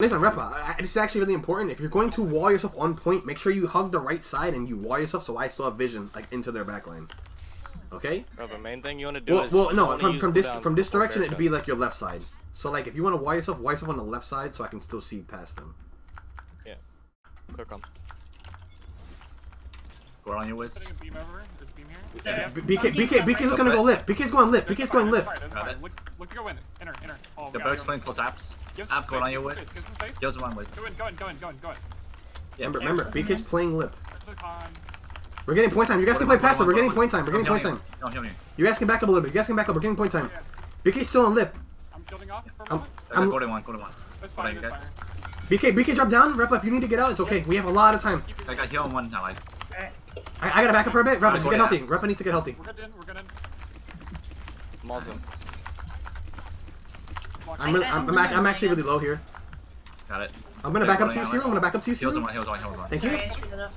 Listen, Repa, I- I- this is actually really important. If you're going to wall yourself on point, make sure you hug the right side and you wall yourself so I still have vision like into their backline. Okay? Bro, the main thing you want to do Well, is well, no, from from this from this direction, it'd be like your left side. So like, if you want to wall yourself, wall yourself on the left side so I can still see past them. Clear comms. Go on your whiz. Putting a beam over. There's a beam here. There. B- BK, BK, BK's gonna go lip. BK's going lip. There's BK's going there's lip. Got it. Look, look to go in. Enter, enter. Oh, The God, playing close apps. App going on your give whiz. some space, give some space. Kills one whiz. Go in, go in, go in, go in, go in. Yeah. Remember, remember, BK's playing lip. That's the con. We're getting point time. You guys can play passive. We're getting point time. We're getting point time. Don't heal me. You guys can back up a little bit. You guys can back up. We're getting point time. BK's still on lip. I'm shielding off for a I'm, moment. I'm, go to one. Go to one. That's Hold fine, that's guys. fine. BK, BK, drop down. Repa, if you need to get out, it's okay. We have a lot of time. I got heal on one now. Like, Alright. I, I gotta back up for a bit. Repa, just get healthy. apps. Repa needs to get healthy. We're good in, we're good in. Muslim. I'm, really, I'm, I'm, I'm actually really low here. got it. I'm gonna back up to you, to Cyril. I'm gonna back up to you, Heals on one. Heals on one. Heals on one. Thank you. Sorry, I screwed it up.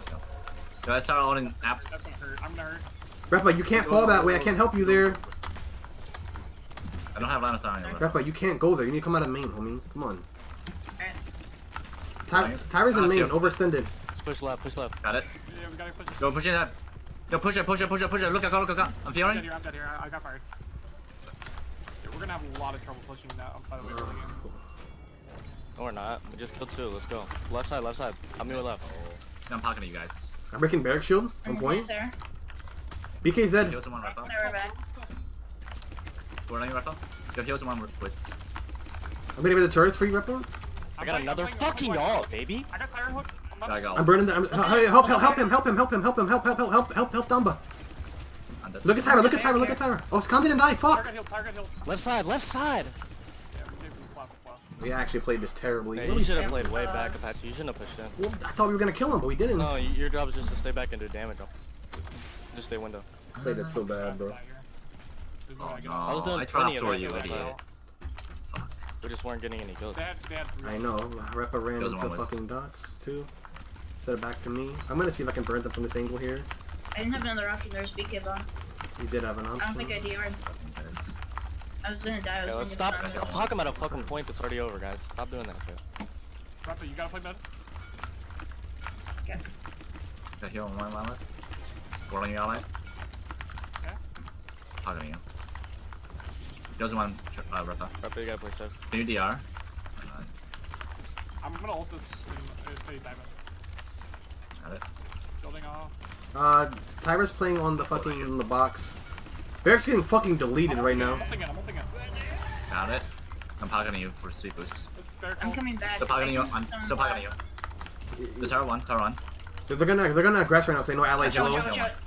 So I start holding apps. That's gonna hurt. I'm gonna hurt. Repa, you can't fall that way. I can't help you there. I don't have line of sight on you. Repa, you can't go there. You need to come out of main, homie. Come on. Alright. Ty- Tyra's in main, overextended. Just push left, push left. Got it. Yeah, gotta push it. Go push it up. Go push it. Push it. Push it. Push it. Look at go. Look at go. I'm I'm feeling. dead here, I'm dead here. I I got fired. Yeah, we're gonna have a lot of trouble pushing that up by the way early game. No, we're not. We just killed two. Let's go. Left side, left side. I'm your left. Oh. I'm talking to you guys. I'm breaking Barik shield. I'm On point. there. BK's dead. Heals on one right now. There, we're back. Go on you right now. Go heals on one with. I'm gonna be the turrets for you, Repa. I got another fucking ult, baby. I got tire hook. I'm got. I'm burning the. I'm, uh, hey, help, help, help him, help him, help him, help him, help, help, help, help, help, help, Dumba. Look at Tyra, look at Tyra, look at Tyra. Oh, Khan didn't die. Fuck. got healed, tire got healed. Left side, left side. We gave him the plus, plus. We actually played this terribly. Hey, you should have played way back, Apache. You shouldn't have pushed in. Well, I thought we were gonna kill him, but we didn't. No, your job is just to stay back and do damage. Just stay window. I Played it so bad, bro. Oh I no! I was doing I plenty dropped of for you, idiot. time. We just weren't getting any kills. They had, I know. Repa ran into fucking docks too. Set it back to me. I'm gonna see if I can burn them from this angle here. I didn't have another option. There's BK bomb. You did have an option. I don't think I DR'd. I was gonna die. I was Yeah, gonna let's stop. stunned. Stop talking about a fucking point that's already over, guys. Stop doing that shit. Rapper, you gotta play mid. Got heal on one line left. Go on you ally. Okay. Talking to you. Heals on one. Uh, Repa. Rapper, you gotta play safe. Can you DR? I'm gonna ult this in, if they dive in. Got it. Building off. Uh, Tyra's playing on the fucking in the box. Barik's getting fucking deleted right I'm now. ulting I'm ulting in. Got it. I'm talking to you for sweet boost. I'm coming back. Still talking to you. I can I'm still talking to you. The tower one. Tower one. They're they're gonna they're gonna aggress right now. Say no ally Watch out, Jello. watch out, watch out.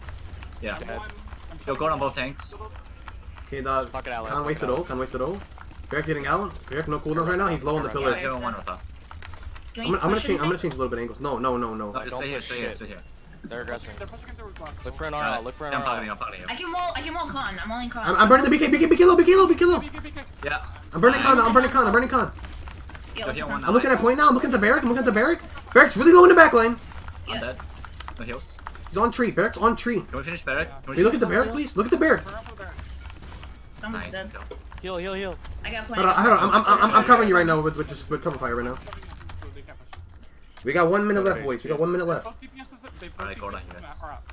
Yeah. I'm Dead. Yo, go on both tanks. Okay, dog. Just pocket ally, Can't waste it all. Can't waste it all. Barik getting out. Barik no cooldowns right now. He's low on the Alright. pillar. Heal on one Repa. Can I'm gonna, I'm gonna change. I'm gonna change a little bit angles. No, no, no, no. No, just don't stay here. push Stay here. Stay here. They're aggressing. They're pushing into glass. Look for an Got RL. Look for an I'm talking to you. I'm talking to you. I can wall. I can wall con. I'm only con. I'm, I'm burning the BK. BK. BK low. BK low. BK low. BK, BK. Yeah. I'm burning con. I'm burning con. I'm burning con. Yeah, Go heal one. I'm looking at point now. I'm looking at the Barik. I'm looking at the Barik. Barik's really low in the back line. I'm Yeah. dead. No heals. He's on tree. Barik's on tree. Can we finish Barik? Can we you look at the finish- Barik, please? Look at the Barik. Burn up for. Someone's Nice. dead. Heal, heal, heal. I got Hold on, hold on. I'm, I'm, I'm, I'm covering you right now with, with just with cover fire right now. They can't push. We got one minute left, boys. We got one minute left. Both DPSs, they both Alright, Gordon, DPSs yes. are up.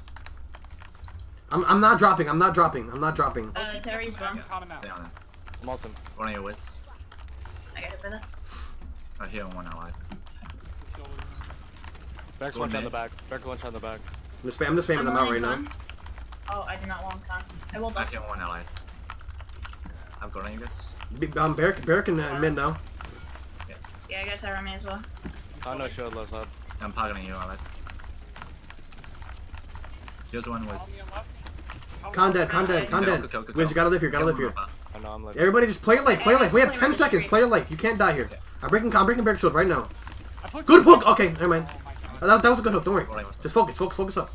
I'm, I'm not dropping. I'm not dropping. I'm not dropping. Uh, Terry's bomb. Common out. Stay on him. One of your whiz. I got it for that. I heal on one ally. Back's Go one shot the back. Back one shot in the back. I'm just, spam, I'm just spamming I'm them out right walling now. Oh, I did not wall con. I will I bust. heal on one ally. I've got on you guys. B- Um, Barik, Barik in uh, mid now. Yeah, I got Tyra as well. Oh no, shield left side. I'm targeting you, ally. Here's one with. Con dead, con dead, con dead. Wiz, you gotta live here. Gotta live here. I know I'm living. Everybody, just play it life. Play it life. We have 10 seconds. Play it life. You can't die here. I'm breaking, I'm breaking Barik shield right now. Good hook. Okay, never mind. That, that was a good hook. Don't worry. Just focus, focus, focus up.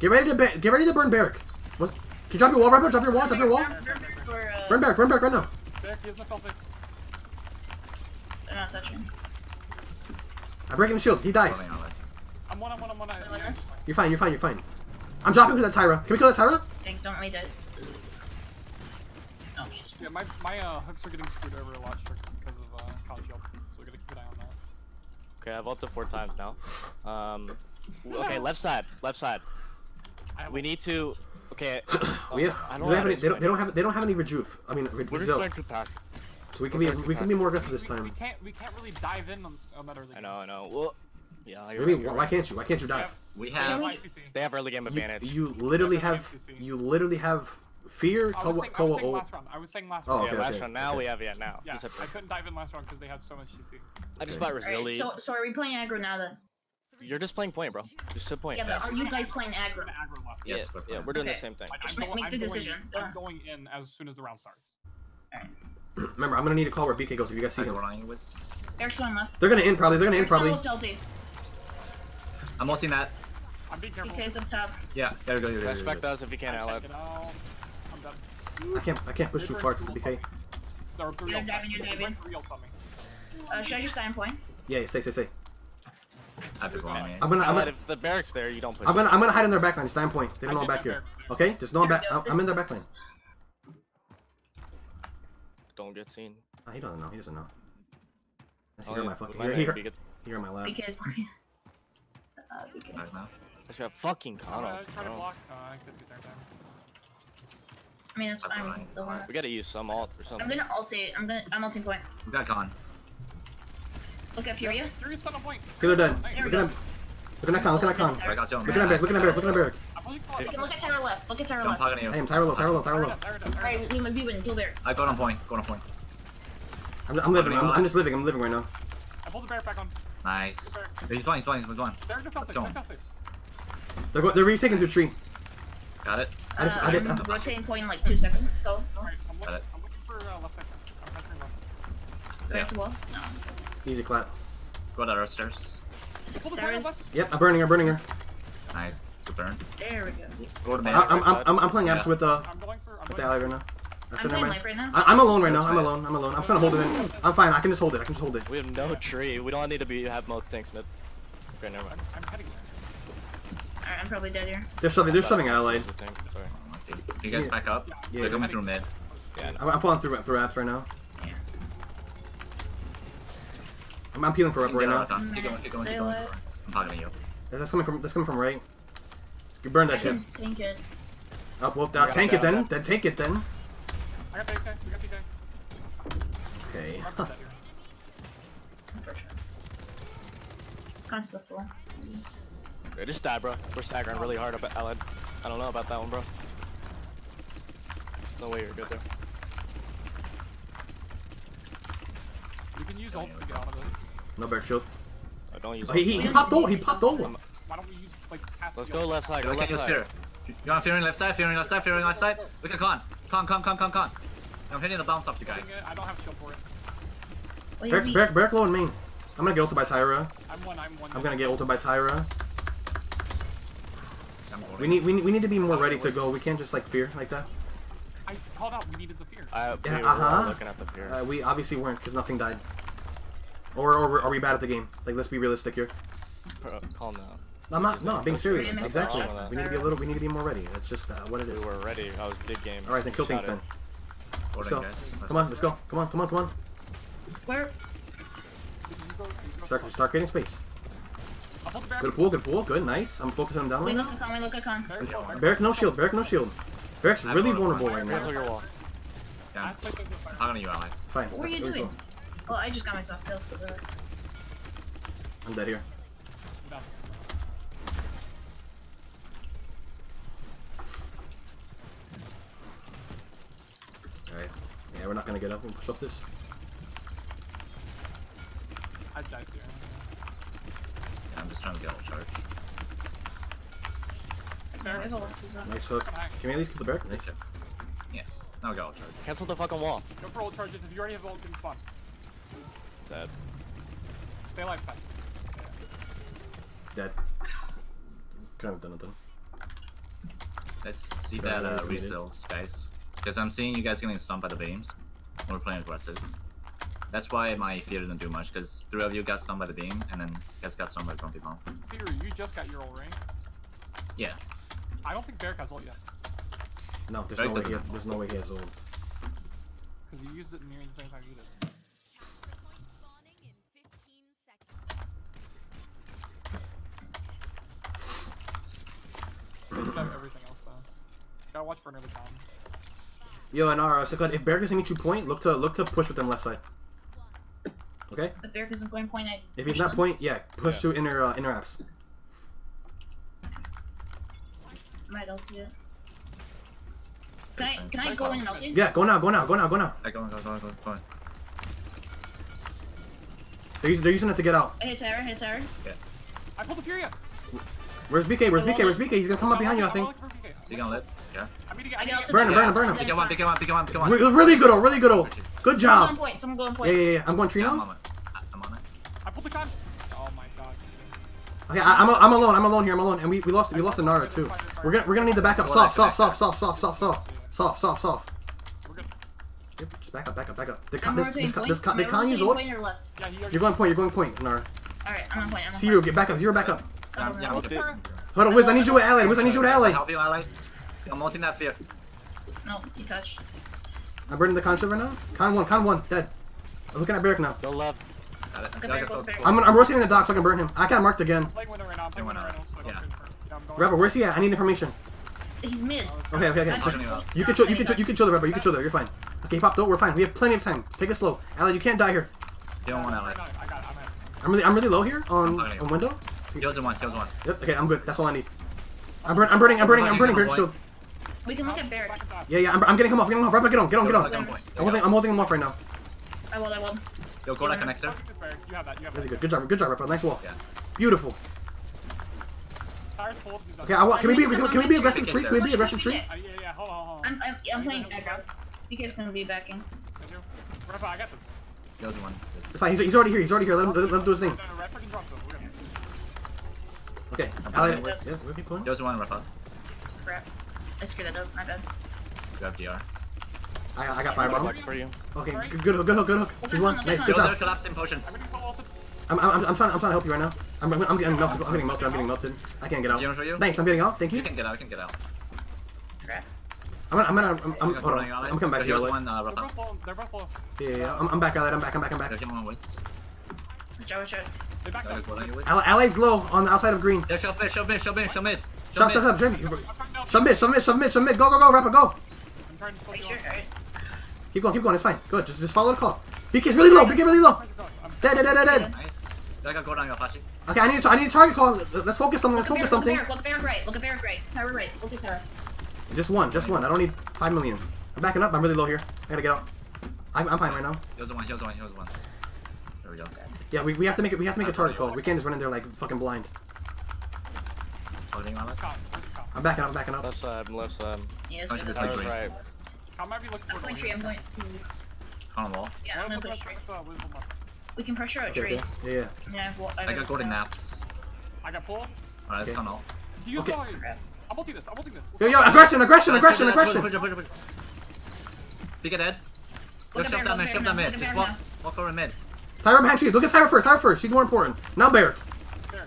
Get ready to get ready to burn Barik. What? Can you drop your wall, Rebel? Drop your wall. Drop your wall. Burn, burn, burn for, Burn Barik. Burn Barik right now. There, he has no. They're not touching. I'm breaking the shield. He dies. I'm one, I'm one, I'm one. I- You're fine. You're fine. You're fine. I'm dropping with that Tyra. Can we kill that Tyra? Think, don't let me dead. Oh, Yeah, my, my uh, hooks are getting screwed over a lot because of uh, con shield. So we're gonna keep Okay, I've ulted four times now. Um, okay, left side, left side. We need to. Okay. We have, I do don't they, know have any, they, don't, they don't have they don't have any rejuve. I mean, re- We're just Zil. going too fast. So we can be we're going we too can be more aggressive this we, we time. can't we can't really dive in on, on that early. I know, I know. Well, yeah. What You're you right, mean? Why right. can't you? Why can't you dive? We They have have. we- ICC. They have early game advantage. you literally Yeah, have you literally have fear. I was Koa, saying, I was saying oh, last round. I was saying last Oh, round. yeah, okay, last okay, round. Now okay. we have yeah. Now. Yeah, I couldn't dive in last round because they had so much CC. I just Okay. bought Alright, Resili. so, so are we playing aggro now then? You're just playing point, bro. Just a point. Yeah, but are you guys playing We're aggro? gonna aggro left. yeah, Yes, we're yeah, we're doing the same thing. Like, I'm, go- make I'm the going, decision. I'm going in as soon as the round starts. Remember, I'm gonna need a call where BK goes if you guys see him. go running with. Eric's one left. They're gonna end probably. They're gonna end probably. solo I'm ulting that. I'm being careful. BK's up top. Yeah, there we go. There we go, there we Respect go. us if you can, I Alad. I'm done. I can't I can't push too far because of BK. There are three You're ults. diving, you're diving. Three ults on me. Uh, should I just die in point? Yeah, yeah, stay, stay, stay. I have to go on me. I'm gonna, I'm Alad, gonna, if the barracks there, you don't push. I'm gonna, I'm gonna hide in their backline. Stand point. They don't know I'm back here. Okay, just know I'm back. I'm, I'm in their backline. Don't get seen. Ah, he doesn't know. He doesn't know. That's Oh, here yeah, my fucking my here, here, because- here on my lap. BK's Uh, BK. I just got fucking Uh, Connor. try to block. Uh, I could be there. there. I mean, it's fine. We can still. We gotta use some alt or something. I'm gonna ulti. I'm gonna. I'm ulting point. We got con. Look at Furia. Fury's son of point. Okay, they're done. There Look at him. Look at that con. Look at that con. I got John. Look at that Barik. Look at that Barik. Look at that Barik. I'm only calling You can look at Tyler left. Look at Tyler Don't left. pug on you. Hey, I'm Tyro low. Tyro low. Tyro low. Alright, we we win. Kill bear. I got on point. Go on point. I'm, I'm living. I'm, I'm just living. I'm living right now. I pulled the bear back on. Nice. He's flying. He's flying. He's flying. Bear defense safe. Go. Defense safe. They're go, they're retaking through tree. Got it. I just, uh, I did. I'm Uh, rotating point in like two seconds. So, Alright, I'm looking, Got it. I'm looking for uh, left sector. I'm pressing left. back to wall. No. easy clap. Go down upstairs. You pulled the There bear is. left. Yep, I'm burning. I'm burning her. Nice. Good burn. There we go. Go to I, mid. I'm, I'm, I'm, I'm playing abs Yeah. with uh I'm for. With the ally right now. I'm Actually, never playing life right now. I, I'm alone right now. I'm alone. I'm alone. I'm trying to hold it in. I'm fine. I can just hold it. I can just hold it. We have no tree. We don't need to be have most tanks mid. Okay, never mind. I'm, I'm heading. Alright, I'm probably dead here. They're shoving. They're shoving allied. There's a tank, Sorry. You guys back up. Yeah. They're coming through mid. Yeah, no. I'm, I'm pulling through through apps right now. Yeah. I'm, I'm peeling for up right now. out of time. Keep going. Keep going. Keep going. I'm talking to you. That's coming from. That's coming from right. You burn I that shit. tank it. Up. Well, You uh, tank it then. Then take it then. I got PK. We got PK. Okay. I'm dead here. Unfortunate. Constant full. Yeah, just die, bro. We're staggering really hard up at Alad. I don't know about that one, bro. No way you're good there. We can use ults to get out of this. No back shield. I don't use. Oh, he, he, he popped ult. He popped ult. Let's go left side. Go Look left at your side. fear. You want fearing left side? Fearing left side? Fearing left side? Look at con. Con, con, con, con, con. I'm hitting the bounce off you guys. Doing it. I don't have shield for it. Well, Barik, you're Barik, Barik low in main. I'm gonna get ulted by Tyra. I'm one. I'm one. I'm gonna get ulted by Tyra. We need, we need, we need to be more ready to go. We can't just like fear like that. I called out. We needed the fear. I, we Yeah, were all uh-huh. looking at the fear. Uh, we obviously weren't because nothing died. Or, or are we bad at the game? Like, let's be realistic here. Bro, calm down. I'm not. No, I'm being serious. Exactly. wrong with that. We need to be a little. We need to be more ready. It's just uh, what it is. We is. were ready. I was big game. All right, then kill things then. Let's go. Come on, let's go. Come on, come on, come on. Where? You just go- Start, start creating space. I'll hold the bear. Good pool, good pool, good, nice. I'm focusing on down We right look now. at con. Look at con. Bear's low, bear's Barik, no shield. Barik, no shield. Barik's really vulnerable for right Cancel now. your wall. I Yeah. have to take the fire. I'm talking to you, ally. Fine. What are you really doing? cool. Oh, I just got myself killed. So. I'm dead here. I'm done. All right. Yeah, we're not gonna get up and push up this. I died here. Yeah, I'm just trying to get out charge. Bear. A lot to. Nice hook. Can we at least kill the Barik? Nice. Yeah. Now we got out charge. Cancel the fucking wall. Go for ult charges. If you already have ult, then spawn. Dead. Stay alive, fast. Dead. Couldn't have done nothing. Let's see that uh, it, resells, guys. Because I'm seeing you guys getting stumped by the beams we're playing aggressive. That's why my fear didn't do much, because three of you got stunned by the beam, and then Kes got stunned by the grumpy bomb. Sir, you just got your old ring. Yeah. I don't think Bear has ult yet. No, there's no way. There's no way he has ult. Because you used it near the same time you did. everything else though. Gotta watch for another time. Yo, and our so if Bear doesn't get you point, look to look to push with them left side. Okay. If Bear isn't going point, I. If he's not point, yeah, push Yeah. through inner uh, inner apps. Might ult you. Can I can I go in and ult you? Yeah, go now, go now, go now, go now. Hey, go on, go on, go on, go on, go on. They're using, they're using it to get out. I hit tower, hit tower. I pulled the Fury. Where's BK? Where's BK? Where's BK? He's gonna come up behind you, I think. You gonna live? Yeah. I'm meeting, I I'm got meeting. Burn him, burn him, burn him. Pick one, pick one, pick one, pick one. Re- really good, oh, really good, oh. Good Someone job. point. Someone go on Yeah, point. yeah, yeah. I'm going tree Yeah, I'm on it. I'm on it. I pulled the con. Oh my god. Okay, I, I'm, I'm alone. I'm alone here. I'm alone, and we, we lost we lost a Nara too. We're gonna we're gonna need the backup. Soft, soft, soft, soft, soft, soft, soft, soft, soft, soft. Yep, just back up, back up, back up. The I'm con, this rotating this this con, Am the con use rotating ult. point or left? Yeah. You're going point. You're going point, Nara. Alright, I'm on point. I'm on Zero, point. get back up. Zero, back up. Yeah, yeah. I'm good. Hold on, Wiz. I need you with ally. Wiz, I need you with ally. Help you, ally. I'm ulting that fear. No, he touched. I'm burning the con right now. Con one, con one, dead. I'm looking at Barik now. Go left. Got it. Go back, go, go go, back. I'm I'm rotating the dock so I can burn him. I got marked again. I'm playing window right now. I'm playing They window right now, so I don't out. confirm. Yeah, Rebel, where's he at? I need information. He's mid. Okay, okay, okay. Just- you can chill. You can chill. You can chill the Rebel. You can chill there. You're fine. Okay, pop. Don't. We're fine. We have plenty of time. Take it slow. Ally, you can't die here. You don't want ally. i got i'm really I'm really low here on I'm on window. Kills in one, kills in one. Yep. Okay, I'm good. That's all I need. I'm burning. I'm burning. I'm burning. I'm burning. Barik shield. We can look at Barrett. Back and top. Yeah, yeah. I'm, I'm getting him off. Getting him off. Rebel, get on. Get on. Get on. Go on point. I'm holding. I'm holding him off right now. I will, I will. Yo, go to connector. Fuck. You have that. You have Really that. good. Good job. Good job, Rebel. Nice wall. Yeah. Beautiful. Tires pulled. He's done. Okay, I want. Can we be? Can, can we be aggressive tree? Can we be aggressive tree? Uh, yeah, yeah. Hold on, hold on. I'm, I'm, I'm playing background. BK's gonna be backing. I do. Rafa, I got this. Kills in one. It's fine. He's, he's already here. He's already here. Let him, let him, let him do his thing. no, no, Red fucking drop this. We're good. Okay. I'm Ally. burning Yeah. Where are you pulling? Kills in one, Rafa. Crap. I screwed that up. My bad. You have DR. I, I got I'm fireball. for you. Okay. Good, good hook. Good hook. Good hook. He's one. Nice. Good job. collapsing potions. I'm getting so ulted. I'm, I'm, I'm trying. I'm trying to help you right now. I'm, I'm, I'm getting melted. I'm getting melted. I'm getting melted. I can't get out. Healing for you? Thanks. I'm getting out. Thank you. You can get out, you can get out. Crap. I'm gonna. I'm gonna. I'm, I'm, You I'm, got hold on. I'm coming back to you. Ally. one, uh, They're both low. They're both low. Yeah, yeah, yeah. I'm, I'm back, Ally. I'm back. I'm back. I'm back. There's one with. Watch out, watch out. They backed Gotta up. go like with. Ally, Ally's low on the outside of green. Yeah, shove mid, shove mid, shove mid, shove mid. Shove, shove, mid. shove, shove. I'm trying to. Shove mid, shove mid, shove mid, shove mid. Go, go, go, Rapper, go. I'm trying to Make sure. on. Keep going, keep going. It's fine. Good. Just, just follow the call. BK's really low. BK really low. Dead, dead, dead, dead, dead. Nice. I got go down your Apache. Okay, I need to, I need a target call. Let's focus something. Let's focus Barrett, something. Look at Barrett, look at Barrett right. Look at Barrett right. Tower right. Look at tower. Just one, just one. I don't need five million. I'm backing up. I'm really low here. I gotta get out. I'm, I'm fine right now. Here's the one, here's the one, here's the one. There we go. Yeah, we, we have to make it. We have to make a target call. We can't just run in there like fucking blind. Holding on it. Con, con. I'm backing up. I'm backing up. Left side, left side. Yeah, it's Don't you good. be Towers right. Con might be looking I'm going tree. I'm going. On the wall. Yeah, I'm gonna push tree. We can pressure out Okay, tree. okay. Yeah, yeah. Yeah, I've, I got golden naps. I got pull. Alright, Okay. that's tunnel. He used Okay. okay. Crap. I'm ulting this. I'm ulting this. Yo, yo, aggression, aggression, aggression, aggression. Push it, push push it. It head. Look Just shove Bear, that mid, shove Bear that mid. Just walk, walk over mid. Tyra behind you. Look at Tyra first. Tyra first. She's more important. Now Barik. There.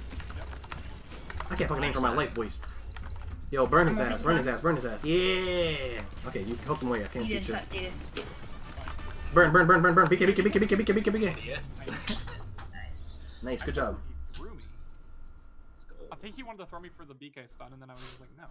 I can't fucking aim for my life, boys. Yo, burn his ass. Burn his ass. Burn his ass. Yeah. Okay, you helped him away. I can't You see shit. you. Burn, burn, burn, burn, burn. BK, BK, BK, BK, BK, BK, BK. Yeah. Nice. Nice, good job. He threw me. Let's go. I think he wanted to throw me for the BK stun, and then I was like, no.